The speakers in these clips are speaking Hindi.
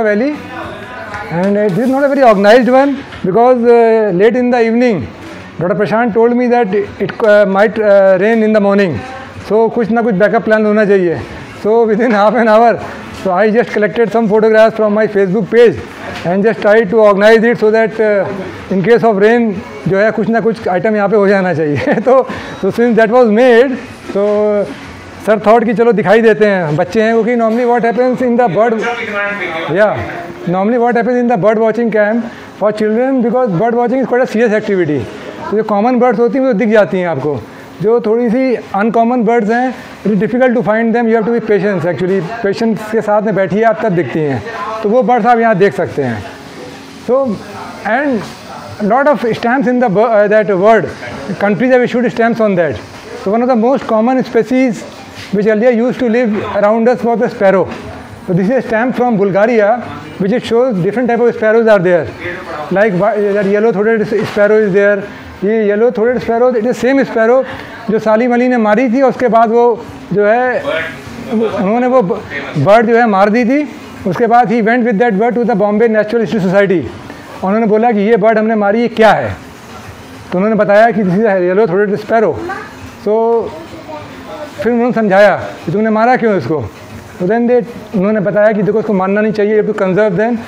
valley and uh, this is not a very organized one because uh, late in the evening Dr. Prashant told me that it uh, might uh, rain in the morning so कुछ ना कुछ backup plan होना चाहिए so within half an hour so I just collected some photographs from my Facebook page and just tried to organize it so that uh, in case of rain जो है कुछ ना कुछ आइटम यहाँ पे हो जाना चाहिए तो so since that was made so sir thought की चलो दिखाई देते हैं। बच्चे हैं क्योंकि normally what happens in the bird या normally what happens in the bird watching camp for children because bird watching is quite a serious activity तो जो कॉमन बर्ड्स होती हैं वो दिख जाती हैं आपको। जो थोड़ी सी अनकॉमन बर्ड्स हैं it difficult to find them you have to be patience actually patience के साथ में बैठिए आप तब दिखती हैं। तो वो बर्ड्स आप यहाँ देख सकते हैं। So and lot of stamps in the uh, that word. Countries have on that. So one of the most common species which earlier used to live around us was the sparrow so this is a stamp from bulgaria which it shows different type of sparrows are there like that yellow throated sparrow is there ये yellow throated sparrow it is same sparrow जो सालिम अली ने मारी थी उसके बाद वो जो है उन्होंने वो बर्ड जो है मार दी थी उसके बाद ही went with that bird to the Bombay natural history society उन्होंने बोला कि ये बर्ड हमने मारी ये क्या है तो उन्होंने बताया कि this is yellow throated sparrow so फिर उन्होंने समझाया कि तुमने मारा क्यों इसको तो देन दे उन्होंने बताया कि देखो इसको मारना नहीं चाहिए to conserve then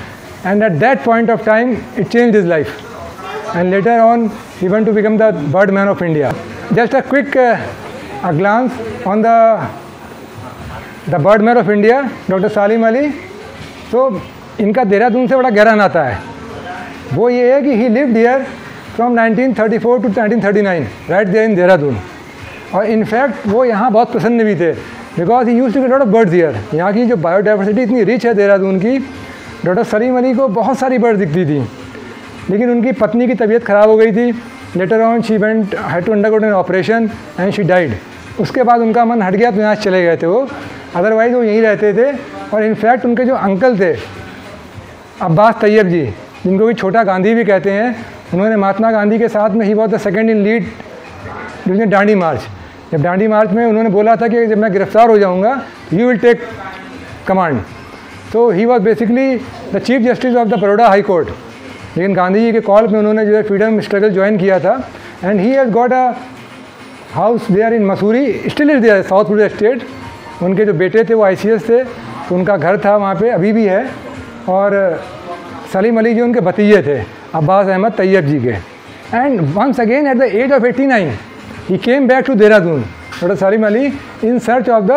and at that point of time it change is life and later on went to become the bird man of India. Just a quick uh, a glance on the the bird man of India, Dr. Salim Ali. तो इनका देहरादून से बड़ा गहरा नाता है वो ये है कि he lived here from 1934 to 1939 right there in Dehradun और इनफैक्ट वो यहाँ बहुत प्रसन्न भी थे। Because he use to lot of birds here यहाँ की जो बायोडाइवर्सिटी इतनी रिच है देहरादून की, डॉक्टर सलीम अली को बहुत सारी बर्ड दिखती थी। लेकिन उनकी पत्नी की तबीयत ख़राब हो गई थी। Later on she went had to undergo an operation and she died उसके बाद उनका मन हट गया तो यहाँ चले गए थे वो। अदरवाइज़ वो यहीं रहते थे। और इनफैक्ट उनके जो अंकल थे, अब्बास तैयब जी, जिनको कि छोटा गांधी भी कहते हैं, उन्होंने महात्मा गांधी के साथ में he was the second in lead during Dandi march, जब डांडी मार्च में उन्होंने बोला था कि जब मैं गिरफ़्तार हो जाऊँगा यू विल टेक कमांड तो he was basically the chief justice of the Baroda high court लेकिन गांधी जी के कॉल पे उन्होंने जो है फ्रीडम स्ट्रगल ज्वाइन किया था and he has got a house there in Mussoorie still is there south Pradesh state उनके जो बेटे थे, वो आईसीएस थे तो उनका घर था वहाँ पे, अभी भी है। और सलीम अली जी उनके भतीजे थे, अब्बास अहमद तैयब जी के। And once again at the age of 89 he came back to Dehradun doctor Salim Ali in search of the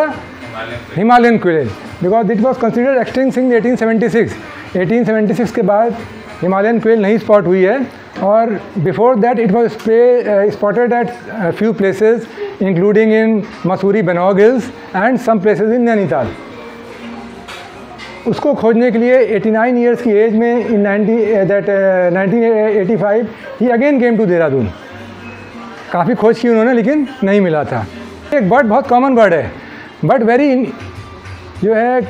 Himalayan quail because it was considered extinct since 1876 1876 के बाद हिमालयन क्वेल नहीं स्पॉट हुई है। और before that it was spotted at few places including in Mussoorie Benog hills and some places in Nainital उसको खोजने के लिए 89 इयर्स की एज में in 90 that 1985 he again came to Dehradun काफ़ी खोज की उन्होंने, लेकिन नहीं मिला था। एक बर्ड बहुत कॉमन बर्ड है बट वेरी जो है,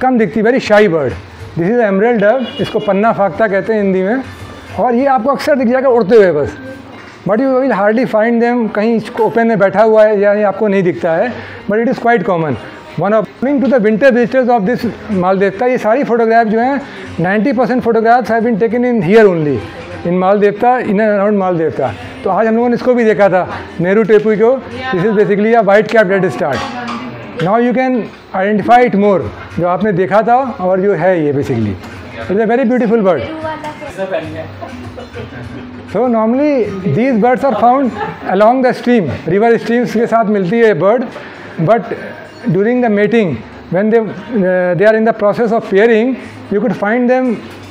कम दिखती very shy bird this is emerald dove इसको पन्ना फाख्ता कहते हैं हिंदी में, और ये आपको अक्सर दिख जाएगा उड़ते हुए बस। But you will hardly find them कहीं इसको ओपन में बैठा हुआ है, या आपको नहीं दिखता है but it is quite common one of coming to the winter visitors of this Maldevta ये सारी फोटोग्राफ जो हैं 90 percent photographs have been taken in here only in Maldevta in and around Maldevta तो आज हम लोगों ने इसको भी देखा था नेहरू टेपू को। This is basically white cap redstart now you can identify it more जो आपने देखा था और जो है ये basically it's a very beautiful bird so normally these birds are found along the stream river streams के साथ मिलती है bird but during the mating when they uh, they are in the process of pairing you could find them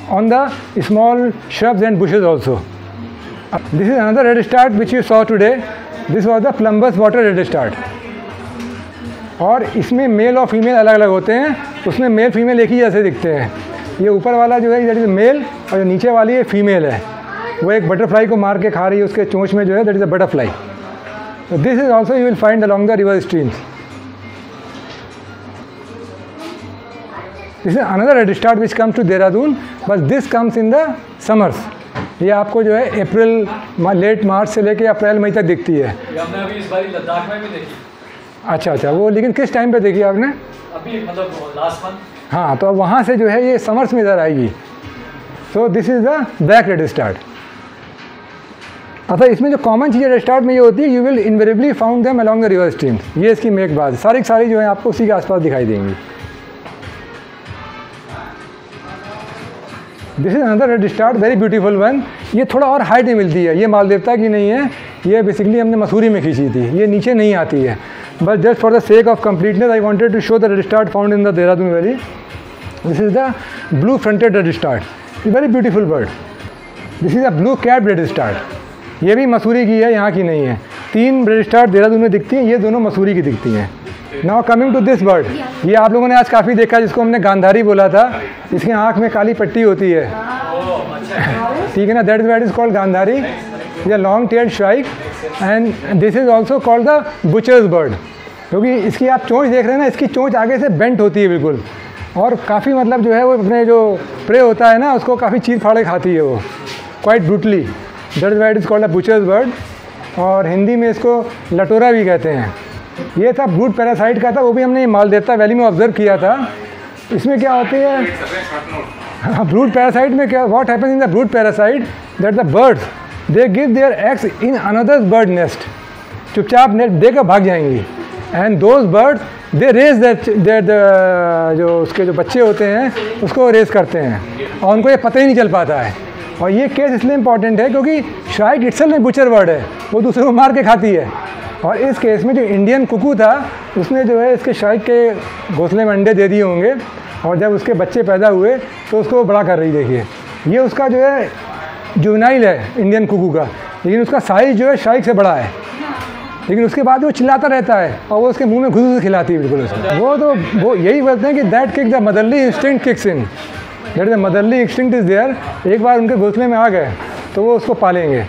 on the small and bushes also. This is another red start which you saw today. This was the plumbus water red start और इसमें मेल और फीमेल अलग अलग होते हैं उसमें मेल फीमेल एक ही जैसे दिखते हैं। ये ऊपर वाला जो है दैट इज़ मेल और जो नीचे वाली है फीमेल है। वो एक बटरफ्लाई को मार के खा रही है, उसके चोंच में जो है दैट इज़ अ बटरफ्लाई तो this is also you will find along the river streams this is another redstart which comes to Dehradun but this comes in the summers ये आपको जो है अप्रैल लेट मार्च से लेके अप्रैल मई तक दिखती है। हमने अभी इस बार लद्दाख में भी देखी। अच्छा अच्छा वो लेकिन किस टाइम पे देखी आपने? अभी मतलब लास्ट मंथ हाँ तो अब वहाँ से जो है ये समर्स में इधर आएगी। So this is the black redstart अच्छा इसमें जो कॉमन चीज़ रेड स्टार्ट में ये होती है you will invariably found them along the river stream ये इसकी मेक बात सारी सारी जो है आपको उसी के आसपास दिखाई देंगी। This is another redstart very beautiful one ये थोड़ा और हाइट में मिलती है। ये माल देवता की नहीं है। ये बेसिकली हमने मसूरी में खींची थी। ये नीचे नहीं आती है। But just for the sake of completeness I wanted to show the redstart found in the Dehradun valley this is the blue fronted redstart very beautiful bird this is a blue cap redstart ये भी मसूरी की है, यहाँ की नहीं है। तीन रेड स्टार्ट देहरादून में दिखती हैं। ये दोनों मसूरी की दिखती हैं। Now coming to this bird ये आप लोगों ने आज काफ़ी देखा जिसको हमने गांधारी बोला था। इसकी आँख में काली पट्टी होती है। ठीक है ना? That is what is called Gandhari. ये long tail shrike and this is also called the butcher's bird क्योंकि इसकी आप चोंच देख रहे हैं ना इसकी चोंच आगे से बेंट होती है बिल्कुल। और काफ़ी मतलब जो है वो अपने जो प्रे होता है ना उसको काफ़ी चीर फाड़े खाती है वो। Quite brutally that is why is called a butcher's bird और हिंदी में इसको लटोरा भी कहते हैं। ये था ब्रूट पैरासाइट का था, वो भी हमने मालदेवता वैली में ऑब्ज़र्व किया था। इसमें क्या होती है? हाँ ब्रूट पैरासाइट में क्या what happens in the brood parasite that the birds they give their eggs in another bird nest चुपचाप नेट देकर भाग जाएँगी। And those birds they that that जो उसके जो बच्चे होते हैं, उसको रेस करते हैं। और उनको ये पता ही नहीं चल पाता है। और ये केस इसलिए इंपॉर्टेंट है क्योंकि शायद इट्सल में बुचर बर्ड है। वो दूसरे को मार के खाती है। और इस केस में जो इंडियन कुकू था, उसने जो है इसके शायद के घोंसले में अंडे दे दिए होंगे। और जब उसके बच्चे पैदा हुए तो उसको बड़ा कर रही, देखिए। ये उसका जो है जुनाइल है इंडियन कुकू का। लेकिन उसका साइज़ जो है शाइक से बड़ा है। लेकिन उसके बाद वो चिल्लाता रहता है और वो उसके मुँह में घुस घुस खिलाती है बिल्कुल उसको। वो तो वो यही बोलते हैं कि that kick the motherly instinct kicks in that the motherly instinct is there एक बार उनके घोंसले में आ गए तो वो उसको पालेंगे।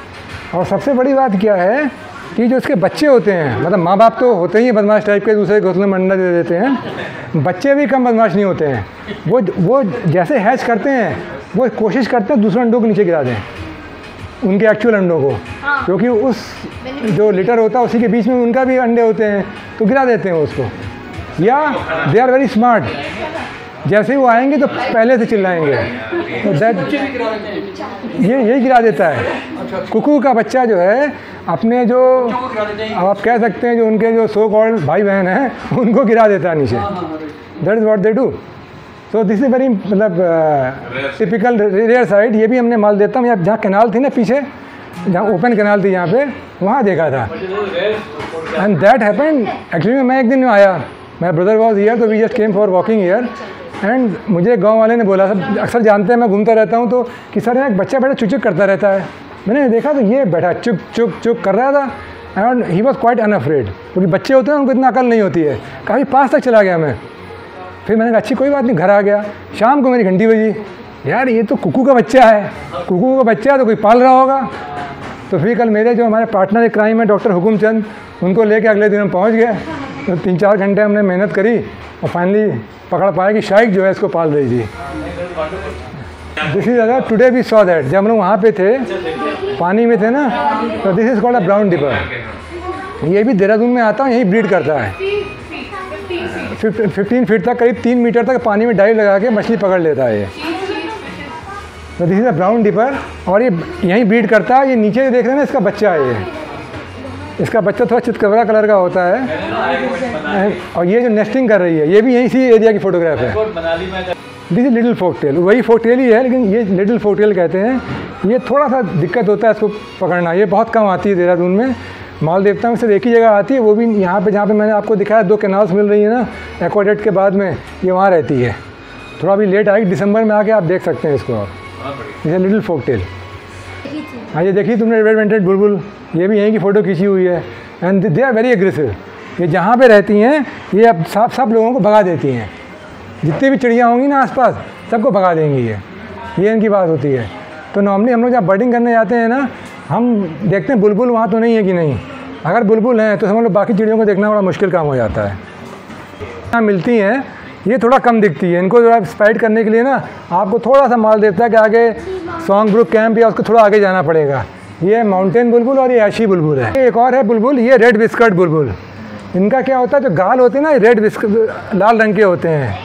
और सबसे बड़ी बात क्या है कि जो इसके बच्चे होते हैं मतलब माँ बाप तो होते ही बदमाश टाइप के दूसरे घोसले में अंडा दे देते हैं बच्चे भी कम बदमाश नहीं होते हैं। वो वो जैसे हैच करते हैं वो कोशिश करते हैं दूसरे अंडों को नीचे गिरा दें उनके एक्चुअल अंडों को। हाँ। क्योंकि उस जो लिटर होता है उसी के बीच में उनका भी अंडे होते हैं तो गिरा देते हैं उसको। या दे आर वेरी स्मार्ट जैसे ही वो आएँगे तो पहले से चिल्लाएँगे। तो दैट ये यही गिरा देता है। कुकू का बच्चा जो है अपने जो अब आप कह सकते हैं जो उनके जो सो कॉल्ड भाई बहन हैं उनको गिरा देता है नीचे। That is what they do so this is very मतलब टिपिकल रेयर साइड ये भी हमने माल देता हूँ। जहाँ कैनाल थी ना पीछे जहाँ ओपन कैनाल थी यहाँ पे वहाँ देखा था। एंड दैट हैपन एक्चुअली मैं एक दिन में आया। मैं ब्रदर वॉज़ ईयर तो we just came for walking here and मुझे गाँव वाले ने बोला, सब अक्सर जानते हैं, मैं घूमता रहता हूँ तो कि सर यहाँ एक बच्चा बैठा चुक चुक करता रहता है। मैंने देखा तो ये बैठा चुक चुक चुक कर रहा था। And he was quite unafraid क्योंकि बच्चे होते हैं, उनको इतना अकल नहीं होती है। काफ़ी पास तक चला गया मैं। फिर मैंने कहा, अच्छी, कोई बात नहीं, घर आ गया। शाम को मेरी घंटी बजी। यार, ये तो कुकू का बच्चा है। कुकू का बच्चा है तो कोई पाल रहा होगा। तो फिर कल मेरे जो हमारे पार्टनर क्राइम है डॉक्टर हुकुम चंद उनको लेके अगले दिन हम पहुँच गए। तो तीन चार घंटे हमने मेहनत करी और फाइनली पकड़ पाया कि शाइक जो है इसको पाल रही थी। दिस इज़ अगर टुडे भी सॉ दैट जब हम लोग वहाँ पे थे, पानी में थे ना तो this is called a brown dipper ये भी देहरादून में आता है, यही ब्रीड करता है। फिफ्टीन फीट तक, करीब तीन मीटर तक पानी में डाइव लगा के मछली पकड़ लेता है ये। तो this is a brown dipper और ये यहीं ब्रीड करता है, ये नीचे देख रहे हैं ना, इसका बच्चा है ये। इसका बच्चा थोड़ा चितकबरा कलर का होता है। और ये जो नेस्टिंग कर रही है, ये भी यहीं सी एरिया की फ़ोटोग्राफ है। दिस इज़ लिटिल फोकटेल वही फोकटेल ही है, लेकिन ये लिटिल फोकटेल कहते हैं। ये थोड़ा सा दिक्कत होता है इसको पकड़ना। ये बहुत कम आती है देहरादून में। माल देवता में सिर्फ़ एक ही जगह आती है, वो भी यहाँ पे, जहाँ पे मैंने आपको दिखाया, दो कैनाल्स मिल रही है ना एक्वाडेट के बाद में, ये वहाँ रहती है। थोड़ा अभी लेट आएगी दिसंबर में आके आप देख सकते हैं इसको आप। लिटिल फोकटेल हाँ ये देखिए, तुमने रेड वेंटेड बुलबुल, ये भी यहीं की फ़ोटो खींची हुई है। And they are very aggressive ये जहाँ पे रहती हैं, ये अब सब सब लोगों को भगा देती हैं। जितनी भी चिड़िया होंगी ना आसपास, सबको भगा देंगी ये। ये इनकी बात होती है। तो नॉर्मली हम लोग जब बर्डिंग करने जाते हैं ना, हम देखते हैं बुलबुल वहाँ तो नहीं है कि नहीं। अगर बुलबुल हैं तो समझ लो बाकी चिड़ियों को देखना बड़ा मुश्किल काम हो जाता है। यहाँ मिलती हैं, ये थोड़ा कम दिखती है। इनको है स्पाइट करने के लिए ना, आपको थोड़ा सा माल देता है कि आगे सॉन्ग ग्रुप कैंप या उसको थोड़ा आगे जाना पड़ेगा। ये माउंटेन बुलबुल और ये ऐशी बुलबुल है। एक और है बुलबुल ये रेड बिस्कट बुलबुल इनका क्या होता है जो गाल होते हैं ना रेड बिस्कट लाल रंग के होते हैं।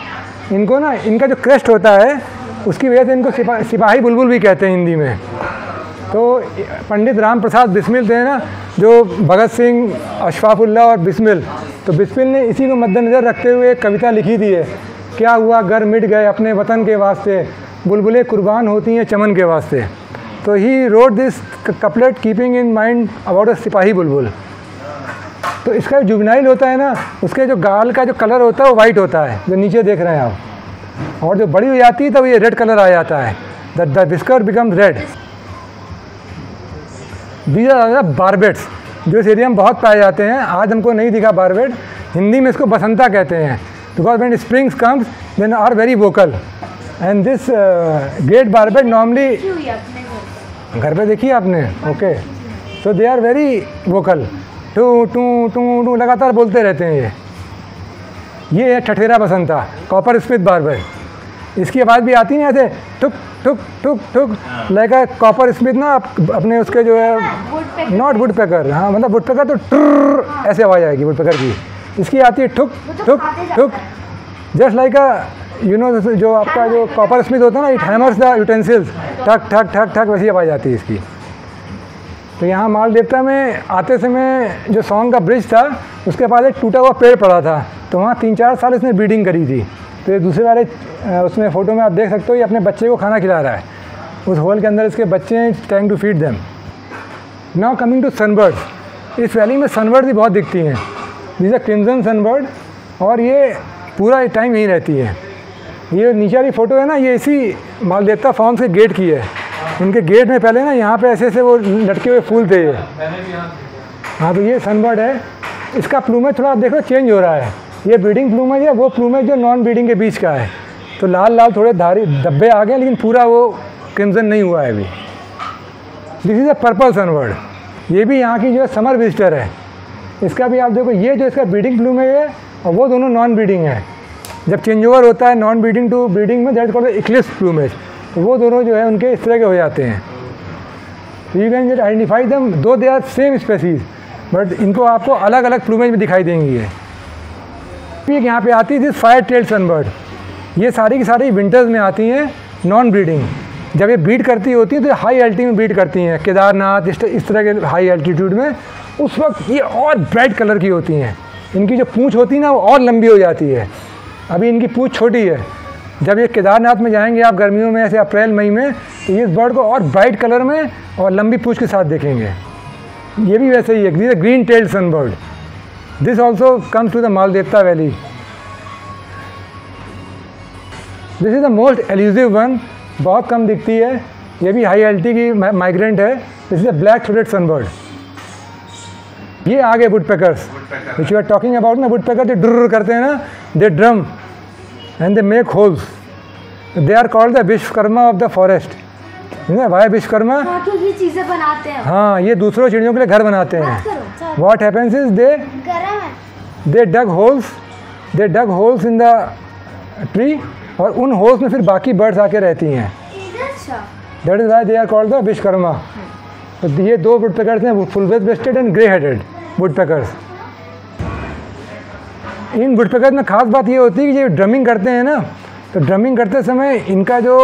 इनको ना इनका जो क्रेस्ट होता है उसकी वजह से इनको सिपा, सिपाही बुलबुल भी कहते हैं हिंदी में। तो पंडित राम प्रसाद बिस्मिल थे ना जो भगत सिंह अशफाफुल्ला और बिस्मिल। तो बिस्मिल ने इसी को मद्देनज़र रखते हुए एक कविता लिखी थी है क्या हुआ घर मिट गए अपने वतन के वास्ते? बुलबुलें कुर्बान होती हैं चमन के वास्ते। तो he wrote this couplet keeping in mind about a सिपाही बुलबुल तो इसका जुबनाइल होता है ना, उसके जो गाल का जो कलर होता है, वो वाइट होता है। जो नीचे देख रहे हैं आप। और जो बड़ी हो जाती है, तब तो ये रेड कलर आ जाता है। The the whisker becomes red these are barbets जो इस एरिया में बहुत पाए जाते हैं, आज हमको नहीं दिखा बारबेट हिंदी में इसको बसंता कहते हैं। Because when springs comes then are very vocal and this great barbet normally घर पे देखिए आपने ओके तो दे आर वेरी वोकल टू टू टू टू लगातार बोलते रहते हैं ये ये है ठठेरा बसंता कॉपर स्मिथ बारबेट इसकी आवाज़ भी आती नहीं ऐसे टुक टुक टुक टुक लाइक अ कॉपर स्मिथ ना अपने उसके जो है नॉट वुड पैकर हाँ मतलब वुड पैकर तो ट्र ऐसे आवाज़ आएगी वुड पैकर की इसकी आती है ठुक ठुक ठुक just like a you know जो आपका जो कॉपर स्मिथ होता है ना इट हैमर्स द यूटेंसिल्स ठक ठक ठक ठक, वैसी आवाज़ आती है इसकी। तो यहाँ माल देवता में, आते समय जो सॉन्ग का ब्रिज था, उसके पास एक टूटा हुआ पेड़ पड़ा था। तो वहाँ तीन चार साल इसने ब्रीडिंग करी थी। तो ये दूसरे वाले उसमें फ़ोटो में आप देख सकते हो, ये अपने बच्चे को खाना खिला रहा है। उस होल के अंदर इसके बच्चे हैं trying to feed them now coming to sunbirds इस वैली में सनबर्ड भी बहुत दिखती हैं। अ क्रिम्जन सनबर्ड और ये पूरा टाइम यहीं रहती है। ये नीचे वाली फ़ोटो है ना, ये इसी मालदेवता फॉर्म्स के गेट की है। उनके गेट में पहले ना, यहाँ पे ऐसे ऐसे वो लटके हुए फूल थे ये। हाँ तो ये सनबर्ड है। इसका प्लूमेज थोड़ा आप देखो चेंज हो रहा है। ये ब्रीडिंग प्लूमेज है, वो प्लूमेज जो नॉन ब्रीडिंग के बीच का है। तो लाल लाल थोड़े धारी, धब्बे आ गए, लेकिन पूरा वो क्रिम्जन नहीं हुआ है अभी। This is a purple sunbird ये भी यहाँ की जो है समर विजिटर है। इसका भी आप देखो, ये जो इसका ब्रीडिंग प्लूमेज है, और वो दोनों नॉन ब्रीडिंग है। जब चेंज ओवर होता है नॉन ब्रीडिंग टू ब्रीडिंग में दैट कॉल्ड इक्लिप्स प्लूमेज तो वो दोनों जो है उनके इस तरह के हो जाते हैं। You can identify them though they are same species but इनको आपको अलग अलग प्लूमेज में दिखाई देंगी है एक यहाँ पे आती है फायर टेल सनबर्ड ये सारी की सारी विंटर्स में आती हैं नॉन ब्रीडिंग जब ये ब्रीड करती होती हैं तो हाई एल्टी में ब्रीड करती हैं। केदारनाथ, इस तरह के हाई एल्टीट्यूड में, उस वक्त ये और ब्राइट कलर की होती हैं। इनकी जो पूँछ होती है ना, वो और लंबी हो जाती है। अभी इनकी पूछ छोटी है। जब ये केदारनाथ में जाएँगे आप गर्मियों में, ऐसे अप्रैल, मई में तो ये इस बर्ड को और ब्राइट कलर में और लंबी पूछ के साथ देखेंगे। ये भी वैसे ही है। This green tailed sunbird this also comes to the Maldevta valley this is the most elusive one बहुत कम दिखती है। ये भी हाई एल्टी की माइग्रेंट है। This is a black throated sunbird ये आगे woodpeckers which you are talking about ना वुड पैकर जो ड्र करते हैं ना they drum and they make holes. They are called the Vishkarma of the forest. Why Vishwakarma ये चीज़ें बनाते हैं। हाँ ये दूसरों चिड़ियों के लिए घर बनाते हैं। What happens is they they dug holes they dug holes in the tree और उन होल्स में फिर बाकी बर्ड्स आके रहती हैं। That is why they are called the Vishwakarma तो ये दो वुड पैकर्स हैं fulvous breasted and grey headed woodpeckers in woodpecker में ख़ास बात ये होती है कि ये ड्रमिंग करते हैं ना तो ड्रमिंग करते समय इनका जो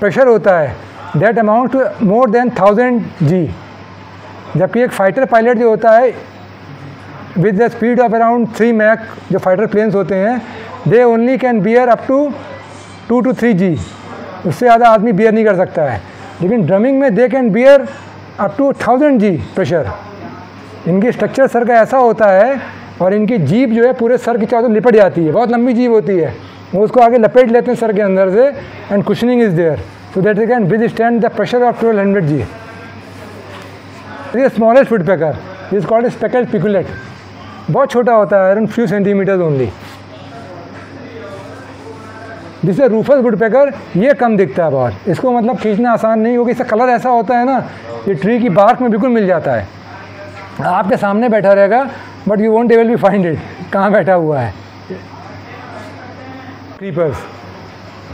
प्रेशर होता है that amount to more than thousand G जबकि एक फाइटर पायलट जो होता है with the speed of around three Mach जो फाइटर प्लेन्स होते हैं they only can bear up to two to three G उससे ज़्यादा आदमी बियर नहीं कर सकता है। लेकिन ड्रमिंग में they can bear up to thousand G pressure इनकी स्ट्रक्चर सर का ऐसा होता है और इनकी जीप जो है पूरे सर की चारों लिपट जाती है। बहुत लंबी जीप होती है। वो उसको आगे लपेट लेते हैं सर के अंदर से and cushioning is there so that they can withstand the pressure of twelve hundred G smallest woodpecker is called speckled piculet बहुत छोटा होता है अराउंड फ्यू सेंटीमीटर्स ओनली जिससे रूफस वुड पैकर ये कम दिखता है बहुत। इसको मतलब खींचना आसान नहीं होगा। इसका कलर ऐसा होता है ना ये ट्री की बार्क में बिल्कुल मिल जाता है। आपके सामने बैठा रहेगा but you won't able be find it कहाँ बैठा हुआ है? क्रीपर्स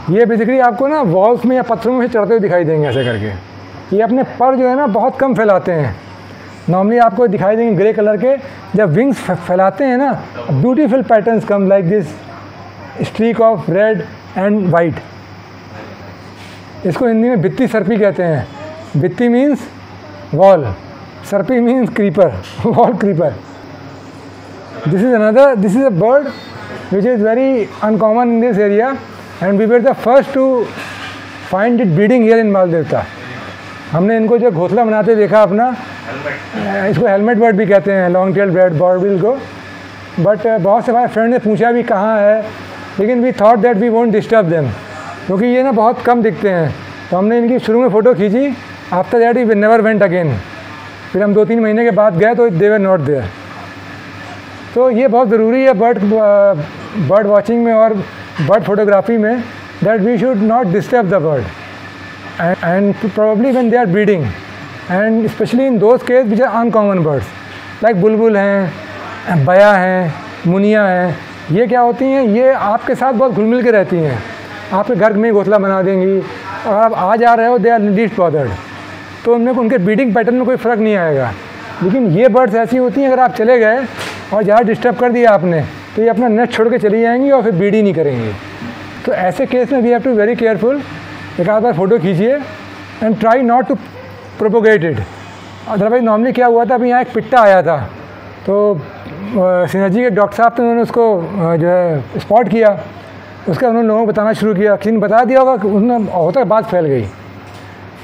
ये बेसिकली आपको ना वॉल्स में या पत्थरों में चढ़ते हुए दिखाई देंगे ऐसे करके। ये अपने पर जो है ना बहुत कम फैलाते हैं। नॉर्मली आपको दिखाई देंगे ग्रे कलर के, जब विंग्स फैलाते हैं ना beautiful patterns come like this streak of red and white इसको हिंदी में भित्ती सर्पी कहते हैं। भित्ती means wall सर्पी means creeper wall creeper this is another this is a bird which is very uncommon in this area and we were the first to find it breeding here in Maldevta हमने इनको जो घोसला बनाते देखा अपना इसको हेलमेट बर्ड भी कहते हैं लॉन्ग टेल बर्ड बर्ड को. बट बहुत से हमारे फ्रेंड ने पूछा भी कहाँ है लेकिन we thought that we won't disturb them क्योंकि ये ना बहुत कम दिखते हैं. तो हमने इनकी शुरू में फ़ोटो खींची after that we never went again फिर हम दो तीन महीने के बाद गए तो देवर नॉट देयर। तो ये बहुत ज़रूरी है बर्ड बर्ड वॉचिंग में और बर्ड फोटोग्राफी में that we should not disturb the bird and probably when they are breeding, and especially in those cases which are uncommon birds, like बुलबुल हैं, बया हैं, मुनिया हैं, ये क्या होती हैं? ये आपके साथ बहुत घुल मिल के रहती हैं। आपके घर में घोसला बना देंगी और आप आ जा रहे हो दे आर लीस्ट बॉदर्ड तो उनमें उनके ब्रीडिंग पैटर्न में कोई फ़र्क नहीं आएगा। लेकिन ये बर्ड्स ऐसी होती हैं, अगर आप चले गए और ज़्यादा डिस्टर्ब कर दिया आपने तो ये अपना नेट छोड़ के चली जाएँगी और फिर ब्रीड ही नहीं करेंगी। तो ऐसे केस में we have to very careful एक आध बार photo खींचिए and try not to propagate it otherwise normally क्या हुआ था, अभी यहाँ एक पिट्टा आया था। तो सिनर्जी के डॉक्टर साहब तो उन्होंने उसको जो है स्पॉट किया। उसका उन्होंने लोगों को बताना शुरू किया। किसी ने बता दिया होगा उन्होंने होता बात फैल गई।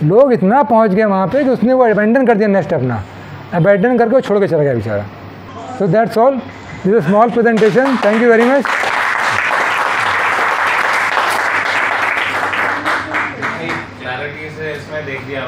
लोग इतना पहुँच गए वहाँ पे कि उसने वो अबेंडन कर दिया नेक्स्ट अपना। अबेंडन करके वो छोड़ के चला गया बेचारा। So that's all this small presentation thank you very much clarity से इसमें देख दिया